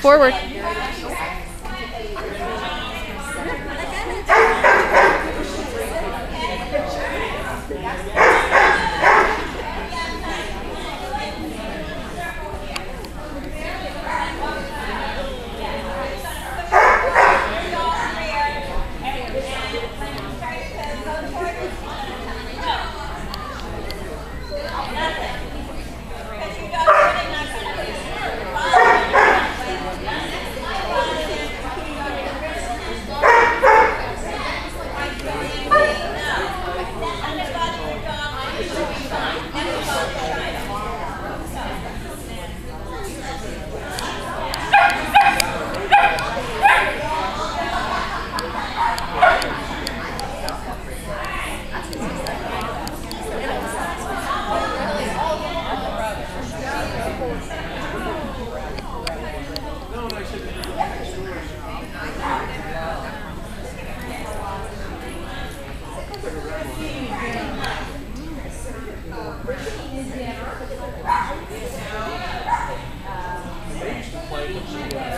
Forward. They used to play when she was uh,